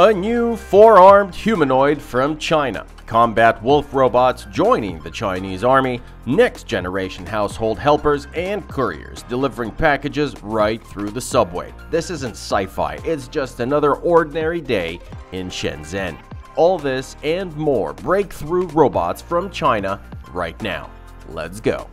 A new four-armed humanoid from China. Combat wolf robots joining the Chinese army, next-generation household helpers, and couriers delivering packages right through the subway. This isn't sci-fi, it's just another ordinary day in Shenzhen. All this and more breakthrough robots from China right now. Let's go.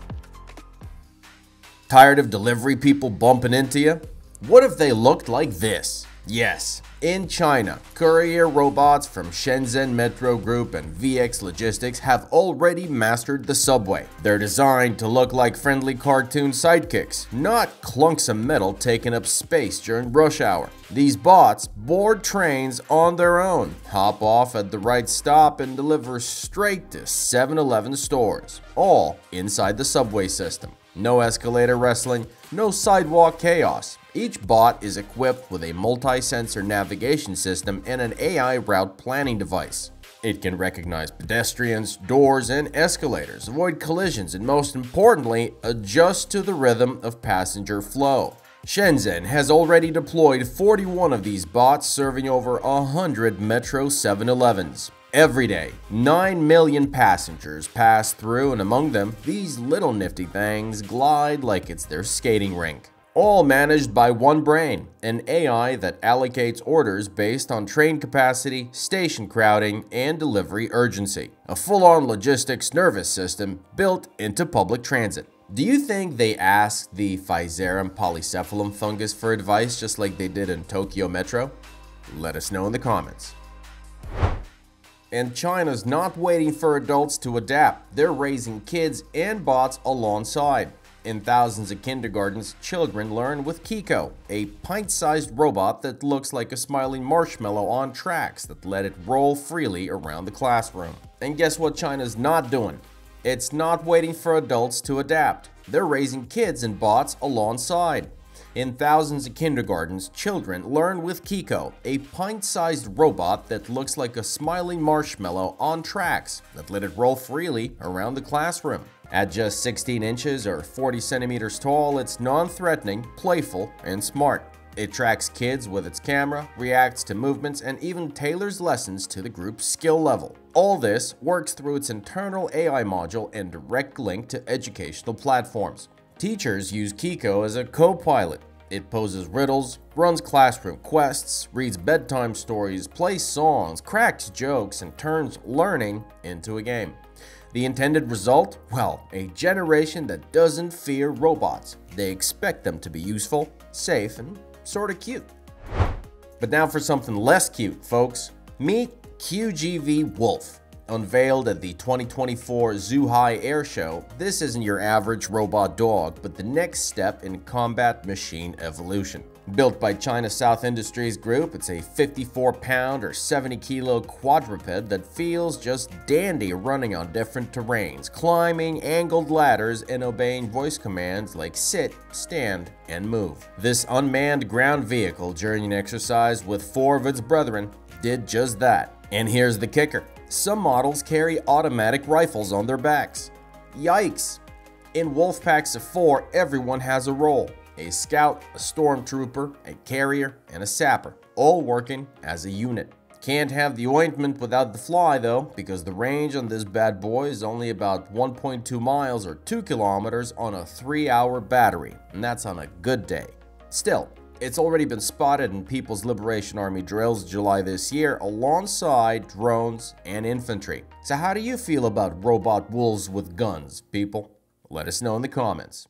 Tired of delivery people bumping into you? What if they looked like this? Yes, in China, courier robots from Shenzhen Metro Group and VX Logistics have already mastered the subway. They're designed to look like friendly cartoon sidekicks, not clunks of metal taking up space during rush hour. These bots board trains on their own, hop off at the right stop, and deliver straight to 7 Eleven stores, all inside the subway system. No escalator wrestling, no sidewalk chaos. Each bot is equipped with a multi-sensor navigation system and an AI route planning device. It can recognize pedestrians, doors, and escalators, avoid collisions, and most importantly, adjust to the rhythm of passenger flow. Shenzhen has already deployed 41 of these bots serving over 100 Metro 7-Elevens. Every day, 9 million passengers pass through and among them, these little nifty things glide like it's their skating rink. All managed by one brain, an AI that allocates orders based on train capacity, station crowding, and delivery urgency. A full-on logistics nervous system built into public transit. Do you think they asked the Physarum polycephalum fungus for advice just like they did in Tokyo Metro? Let us know in the comments. And China's not waiting for adults to adapt. They're raising kids and bots alongside. In thousands of kindergartens, children learn with Kiko, a pint-sized robot that looks like a smiling marshmallow on tracks that let it roll freely around the classroom. And guess what China's not doing? It's not waiting for adults to adapt. They're raising kids and bots alongside. In thousands of kindergartens, children learn with Kiko, a pint-sized robot that looks like a smiling marshmallow on tracks that let it roll freely around the classroom. At just 16 inches or 40 centimeters tall, it's non-threatening, playful, and smart. It tracks kids with its camera, reacts to movements, and even tailors lessons to the group's skill level. All this works through its internal AI module and direct link to educational platforms. Teachers use Kiko as a co-pilot. It poses riddles, runs classroom quests, reads bedtime stories, plays songs, cracks jokes, and turns learning into a game. The intended result? Well, a generation that doesn't fear robots. They expect them to be useful, safe, and sorta cute. But now for something less cute, folks. Meet Q-UGV Wolf. Unveiled at the 2024 Zhuhai Air Show, this isn't your average robot dog, but the next step in combat machine evolution. Built by China South Industries Group, it's a 54 pound or 70 kilo quadruped that feels just dandy running on different terrains, climbing angled ladders and obeying voice commands like sit, stand, and move. This unmanned ground vehicle during an exercise with four of its brethren did just that. And here's the kicker. Some models carry automatic rifles on their backs. Yikes! In wolf packs of four, everyone has a role. A scout, a stormtrooper, a carrier, and a sapper, all working as a unit. Can't have the ointment without the fly though, because the range on this bad boy is only about 1.2 miles or 2 kilometers on a 3 hour battery, and that's on a good day. Still, it's already been spotted in People's Liberation Army drills July this year alongside drones and infantry. So how do you feel about robot wolves with guns, people? Let us know in the comments.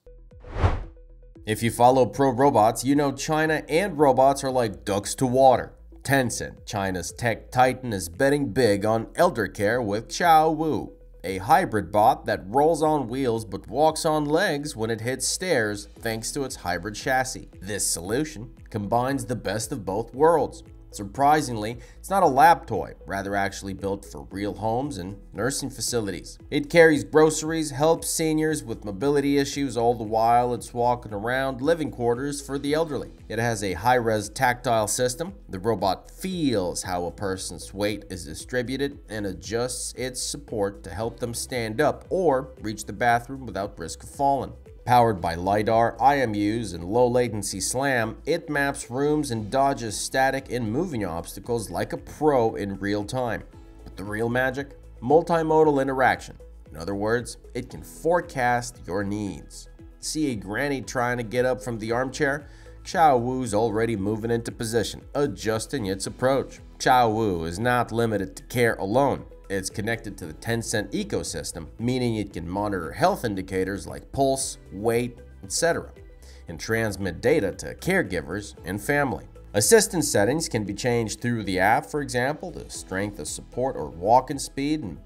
If you follow pro robots, you know China and robots are like ducks to water. Tencent, China's tech titan, is betting big on elder care with Xiao Wu a hybrid bot that rolls on wheels but walks on legs when it hits stairs thanks to its hybrid chassis. This solution combines the best of both worlds. Surprisingly, it's not a lab toy, rather actually built for real homes and nursing facilities. It carries groceries, helps seniors with mobility issues all the while it's walking around living quarters for the elderly. It has a high-res tactile system. The robot feels how a person's weight is distributed and adjusts its support to help them stand up or reach the bathroom without risk of falling. Powered by LiDAR, IMUs, and low latency SLAM, it maps rooms and dodges static and moving obstacles like a pro in real time. But the real magic? Multimodal interaction. In other words, it can forecast your needs. See a granny trying to get up from the armchair? Xiaowu's already moving into position, adjusting its approach. Xiaowu is not limited to care alone. It's connected to the Tencent ecosystem, meaning it can monitor health indicators like pulse, weight, etc., and transmit data to caregivers and family. Assistance settings can be changed through the app, for example, the strength of support or walking speed. And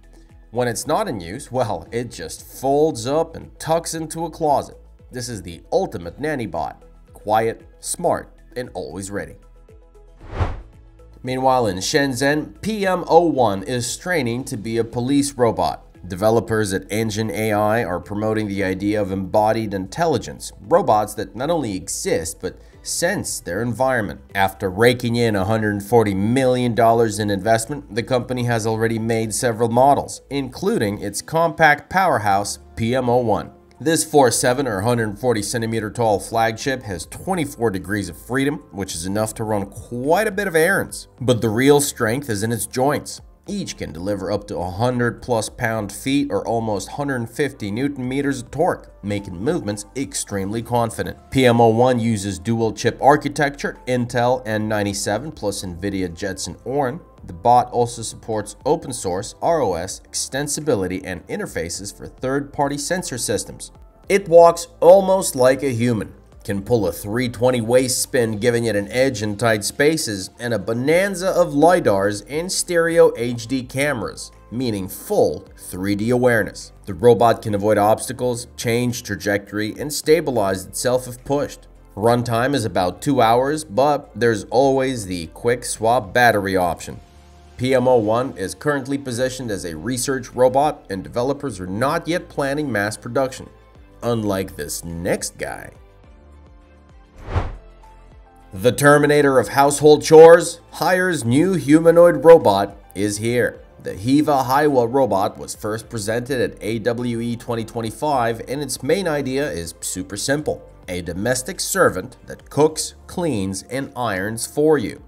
when it's not in use, well, it just folds up and tucks into a closet. This is the ultimate nanny bot. Quiet, smart, and always ready. Meanwhile, in Shenzhen, PM01 is training to be a police robot. Developers at Engine AI are promoting the idea of embodied intelligence, robots that not only exist but sense their environment. After raking in $140 million in investment, the company has already made several models, including its compact powerhouse PM01. This 4.7 or 140 centimeter tall flagship has 24 degrees of freedom, which is enough to run quite a bit of errands. But the real strength is in its joints. Each can deliver up to 100 plus pound feet or almost 150 newton meters of torque, making movements extremely confident. PM01 uses dual chip architecture, Intel N97 plus NVIDIA Jetson Orin, the bot also supports open source, ROS, extensibility, and interfaces for third-party sensor systems. It walks almost like a human, can pull a 320 waist spin giving it an edge in tight spaces, and a bonanza of LiDARs and stereo HD cameras, meaning full 3D awareness. The robot can avoid obstacles, change trajectory, and stabilize itself if pushed. Runtime is about 2 hours, but there's always the quick swap battery option. PM01 is currently positioned as a research robot and developers are not yet planning mass production, unlike this next guy. The Terminator of household chores Haier's new humanoid robot is here. The Hiva Haiwa robot was first presented at AWE 2025 and its main idea is super simple. A domestic servant that cooks, cleans, and irons for you.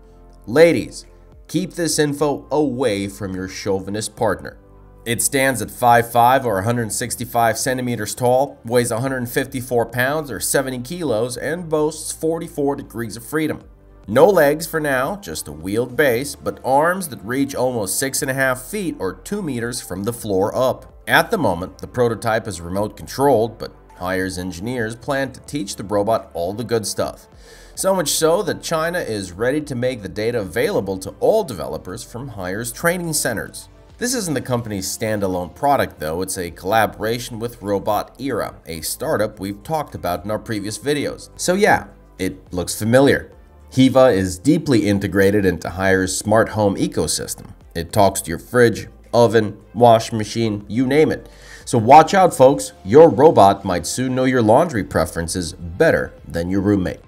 Ladies, Keep this info away from your chauvinist partner. It stands at 5'5 or 165 centimeters tall, weighs 154 pounds or 70 kilos, and boasts 44 degrees of freedom. No legs for now, just a wheeled base, but arms that reach almost 6.5 feet or 2 meters from the floor up. At the moment, the prototype is remote controlled, but Haier's engineers plan to teach the robot all the good stuff. So much so that China is ready to make the data available to all developers from Haier's training centers. This isn't the company's standalone product though, it's a collaboration with Robot Era, a startup we've talked about in our previous videos. So yeah, it looks familiar. Hiva is deeply integrated into Haier's smart home ecosystem. It talks to your fridge, oven, wash machine, you name it. So watch out folks, your robot might soon know your laundry preferences better than your roommate.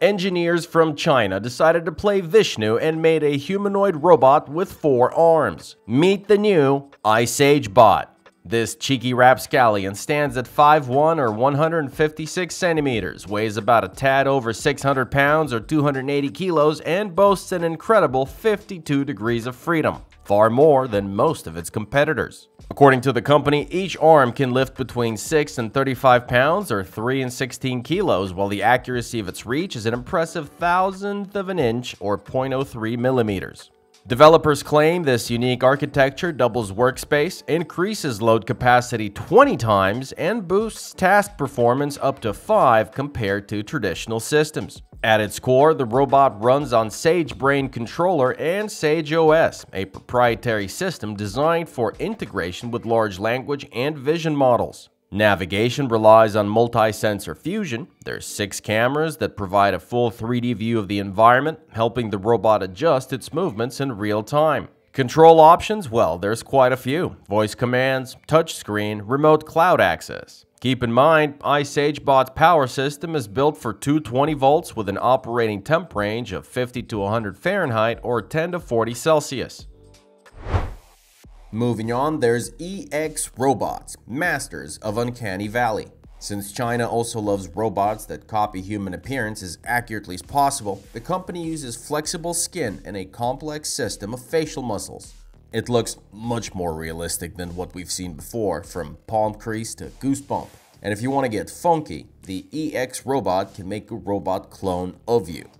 Engineers from China decided to play Vishnu and made a humanoid robot with four arms. Meet the new Ice Age bot. This cheeky rapscallion stands at 5'1 or 156 centimeters, weighs about a tad over 600 pounds or 280 kilos, and boasts an incredible 52 degrees of freedom far more than most of its competitors. According to the company, each arm can lift between 6 and 35 pounds or 3 and 16 kilos, while the accuracy of its reach is an impressive thousandth of an inch or 0.03 millimeters. Developers claim this unique architecture doubles workspace, increases load capacity 20 times, and boosts task performance up to 5 compared to traditional systems. At its core, the robot runs on Sage Brain Controller and Sage OS, a proprietary system designed for integration with large language and vision models. Navigation relies on multi-sensor fusion. There's six cameras that provide a full 3D view of the environment, helping the robot adjust its movements in real time. Control options? Well, there's quite a few. Voice commands, touchscreen, remote cloud access. Keep in mind, Ice Age Bot's power system is built for 220 volts with an operating temp range of 50 to 100 Fahrenheit or 10 to 40 Celsius. Moving on, there's EX Robots, masters of Uncanny Valley. Since China also loves robots that copy human appearance as accurately as possible, the company uses flexible skin and a complex system of facial muscles. It looks much more realistic than what we've seen before, from palm crease to goosebump. And if you want to get funky, the EX robot can make a robot clone of you.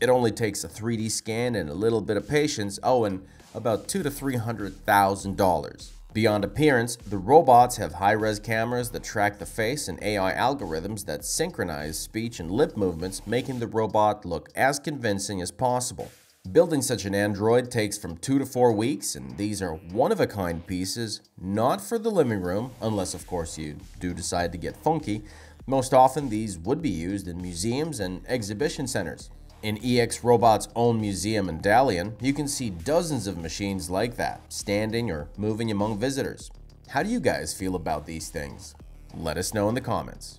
It only takes a 3D scan and a little bit of patience, oh, and about two to three hundred thousand dollars. Beyond appearance, the robots have high-res cameras that track the face and AI algorithms that synchronize speech and lip movements, making the robot look as convincing as possible. Building such an android takes from two to four weeks, and these are one-of-a-kind pieces, not for the living room, unless of course you do decide to get funky. Most often these would be used in museums and exhibition centers. In EX Robot's own museum in Dalian, you can see dozens of machines like that, standing or moving among visitors. How do you guys feel about these things? Let us know in the comments.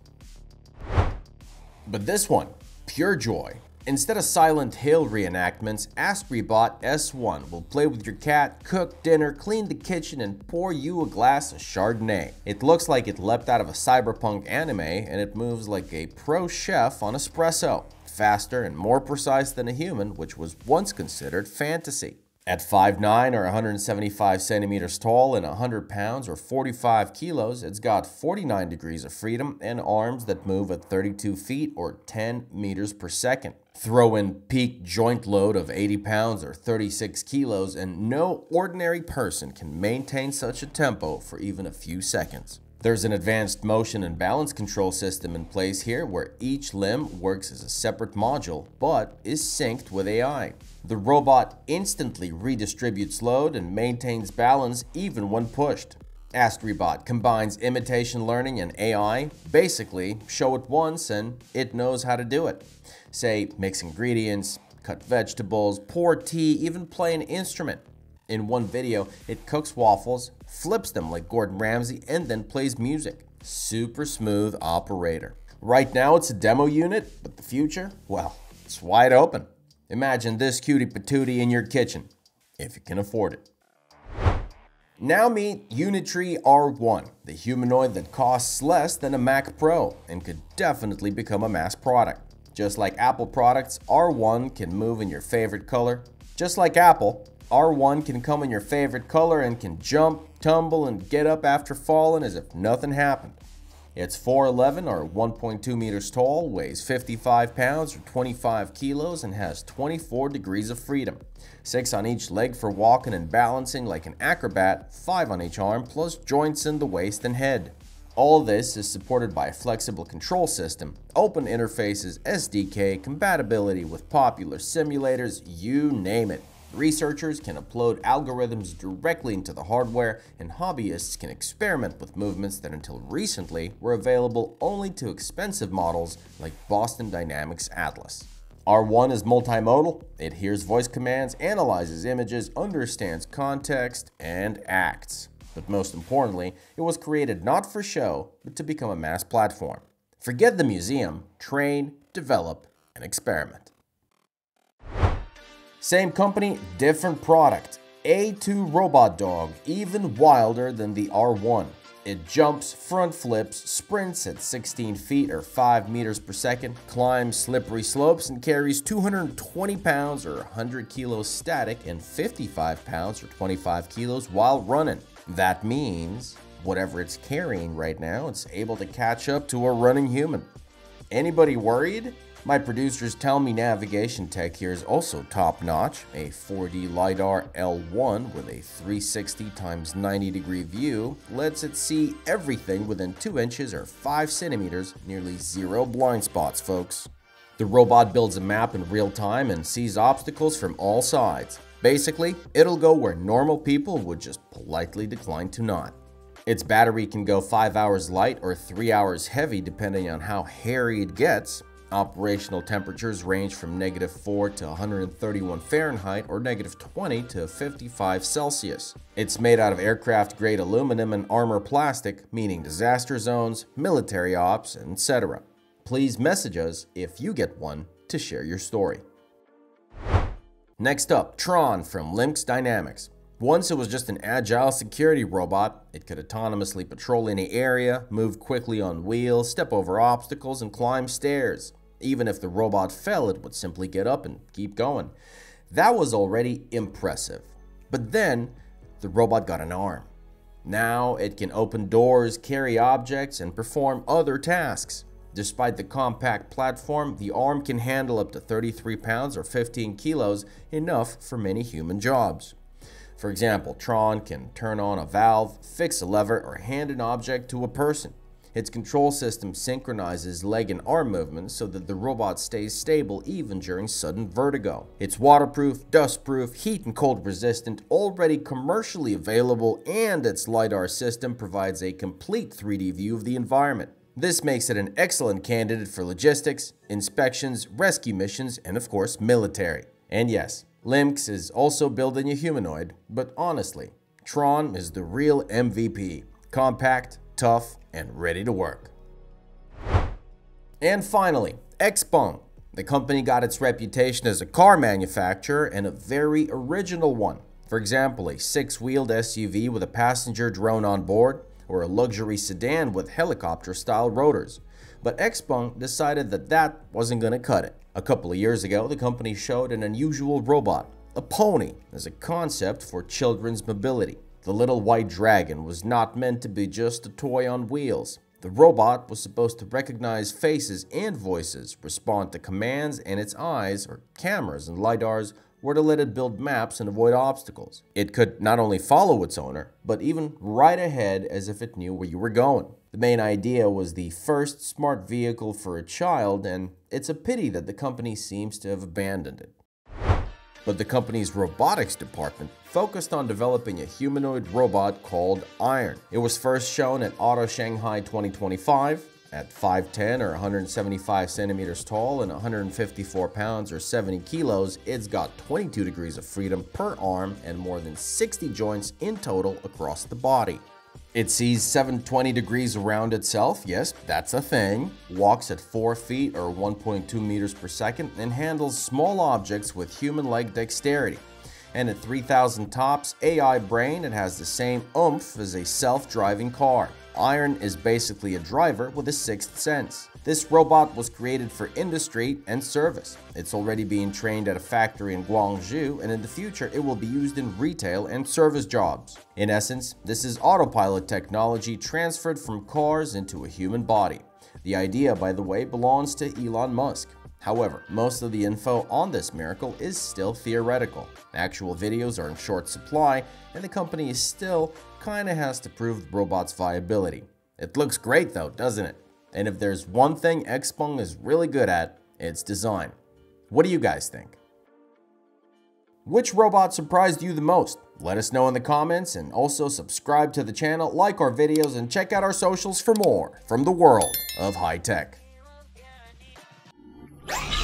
But this one, pure joy. Instead of Silent Hill reenactments, Astribot S1 will play with your cat, cook dinner, clean the kitchen, and pour you a glass of Chardonnay. It looks like it leapt out of a cyberpunk anime, and it moves like a pro chef on espresso faster and more precise than a human, which was once considered fantasy. At 5'9 or 175 centimeters tall and 100 pounds or 45 kilos, it's got 49 degrees of freedom and arms that move at 32 feet or 10 meters per second. Throw in peak joint load of 80 pounds or 36 kilos, and no ordinary person can maintain such a tempo for even a few seconds. There's an advanced motion and balance control system in place here where each limb works as a separate module but is synced with AI. The robot instantly redistributes load and maintains balance even when pushed. Astribot combines imitation learning and AI. Basically, show it once and it knows how to do it. Say, mix ingredients, cut vegetables, pour tea, even play an instrument. In one video, it cooks waffles, flips them like Gordon Ramsay, and then plays music. Super smooth operator. Right now it's a demo unit, but the future, well, it's wide open. Imagine this cutie patootie in your kitchen, if you can afford it. Now meet Unitree R1, the humanoid that costs less than a Mac Pro and could definitely become a mass product. Just like Apple products, R1 can move in your favorite color. Just like Apple, R1 can come in your favorite color and can jump, tumble, and get up after falling as if nothing happened. It's 4'11 or 1.2 meters tall, weighs 55 pounds or 25 kilos, and has 24 degrees of freedom. 6 on each leg for walking and balancing like an acrobat, 5 on each arm, plus joints in the waist and head. All this is supported by a flexible control system, open interfaces, SDK, compatibility with popular simulators, you name it. Researchers can upload algorithms directly into the hardware, and hobbyists can experiment with movements that until recently were available only to expensive models like Boston Dynamics Atlas. R1 is multimodal, it hears voice commands, analyzes images, understands context, and acts. But most importantly, it was created not for show, but to become a mass platform. Forget the museum, train, develop, and experiment. Same company, different product. A2 Robot Dog, even wilder than the R1. It jumps, front flips, sprints at 16 feet or 5 meters per second, climbs slippery slopes, and carries 220 pounds or 100 kilos static and 55 pounds or 25 kilos while running. That means whatever it's carrying right now, it's able to catch up to a running human. Anybody worried? My producers tell me navigation tech here is also top notch. A 4D LiDAR L1 with a 360 times 90 degree view lets it see everything within 2 inches or 5 centimeters, nearly zero blind spots, folks. The robot builds a map in real time and sees obstacles from all sides. Basically, it'll go where normal people would just politely decline to not. Its battery can go 5 hours light or 3 hours heavy depending on how hairy it gets, Operational temperatures range from negative 4 to 131 Fahrenheit or negative 20 to 55 Celsius. It's made out of aircraft grade aluminum and armor plastic, meaning disaster zones, military ops, etc. Please message us if you get one to share your story. Next up, Tron from LimX Dynamics. Once it was just an agile security robot, it could autonomously patrol any area, move quickly on wheels, step over obstacles, and climb stairs. Even if the robot fell, it would simply get up and keep going. That was already impressive. But then, the robot got an arm. Now it can open doors, carry objects, and perform other tasks. Despite the compact platform, the arm can handle up to 33 pounds or 15 kilos, enough for many human jobs. For example, Tron can turn on a valve, fix a lever, or hand an object to a person. Its control system synchronizes leg and arm movements so that the robot stays stable even during sudden vertigo. It's waterproof, dustproof, heat and cold resistant, already commercially available, and its LiDAR system provides a complete 3D view of the environment. This makes it an excellent candidate for logistics, inspections, rescue missions, and of course, military. And yes, LimX is also building a humanoid, but honestly, Tron is the real MVP. Compact, tough, and ready to work. And finally, Xpeng. The company got its reputation as a car manufacturer and a very original one. For example, a six-wheeled SUV with a passenger drone on board, or a luxury sedan with helicopter-style rotors. But Xpeng decided that that wasn't going to cut it. A couple of years ago, the company showed an unusual robot, a pony, as a concept for children's mobility. The little white dragon was not meant to be just a toy on wheels. The robot was supposed to recognize faces and voices, respond to commands, and its eyes, or cameras and lidars, were to let it build maps and avoid obstacles. It could not only follow its owner, but even ride ahead as if it knew where you were going. The main idea was the first smart vehicle for a child, and it's a pity that the company seems to have abandoned it. But the company's robotics department focused on developing a humanoid robot called Iron. It was first shown at Auto Shanghai 2025 at 5'10 or 175 centimeters tall and 154 pounds or 70 kilos, it's got 22 degrees of freedom per arm and more than 60 joints in total across the body. It sees 720 degrees around itself, yes, that's a thing, walks at 4 feet or 1.2 meters per second, and handles small objects with human-like dexterity. And at 3000 tops AI brain, it has the same oomph as a self-driving car. Iron is basically a driver with a sixth sense. This robot was created for industry and service. It's already being trained at a factory in Guangzhou, and in the future it will be used in retail and service jobs. In essence, this is autopilot technology transferred from cars into a human body. The idea, by the way, belongs to Elon Musk. However, most of the info on this miracle is still theoretical. Actual videos are in short supply, and the company is still kinda has to prove the robot's viability. It looks great though, doesn't it? And if there's one thing Xpeng is really good at, it's design. What do you guys think? Which robot surprised you the most? Let us know in the comments and also subscribe to the channel, like our videos, and check out our socials for more from the world of high tech. Yeah.